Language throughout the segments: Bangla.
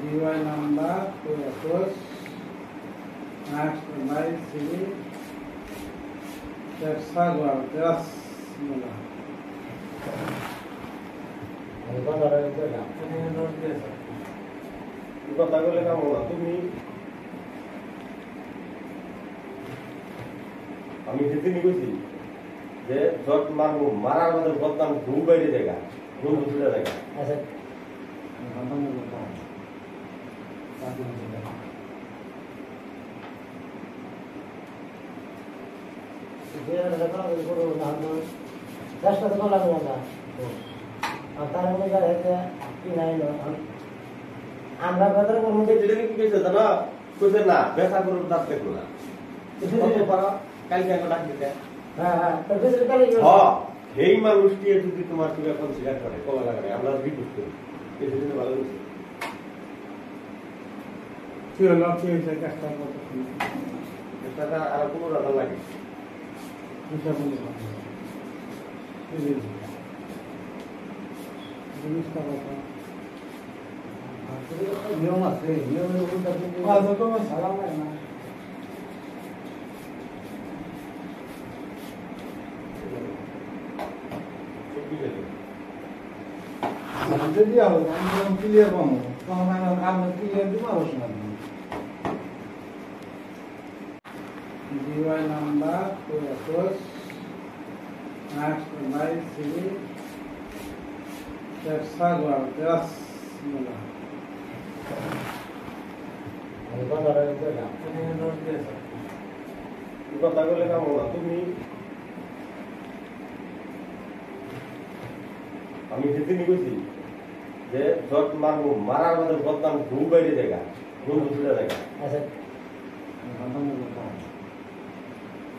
জিওয়াই নাম্বার টু কাম না তুমি আমি সেদিনই কইছি যে জট মারবো মারার মধ্যে বদনাম ঘুম বাইরে জায়গা ঘুম দুসরা জায়গা। চেষ্টা তো করলাম না আর তার মধ্যে হচ্ছে কি নাই না আমরা কথা করব মুখে যেটা কি কইছে জানো কইছে না বেসা করুন দাঁত দেখো না কালকে আমি ডাক দিতে হ্যাঁ হ্যাঁ তো কালে হ এই মানুষটি যদি তোমার করে লাগাবে আমরা রিপোর্ট করি এই ভালো কি হলো? কি হয়েছে? কাজটা কত এটা আর কোনো রাধা লাগে? হিসাব বলে জিনিসটা কত? নিয়ম আছে নিয়মের উপর আজ তো সালাম না। যদি যখন ক্লিয়ার পাবো তখন আমি আপনার ক্লিয়ার দিব আলোচনা জিওয়াই নাম্বার টু একুশ আট বাইশ আমি সেদিনই কইছি যে জট মারবো মারার মধ্যে বদনাম ঘুম বাইরে জায়গা ঘুম দুসরা জায়গা আচ্ছা।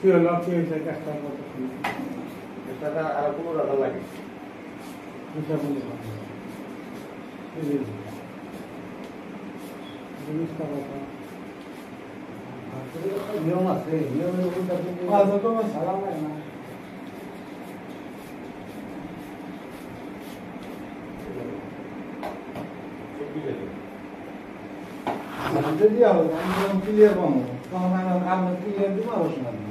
কি হলো কি হয়েছে কাজটা আর কোনো লাগে নিয়ম আছে নিয়মের উপর সালাম না যদি ক্লিয়ার পাবো তখন আমি ক্লিয়ার দিব আলোচনা দিব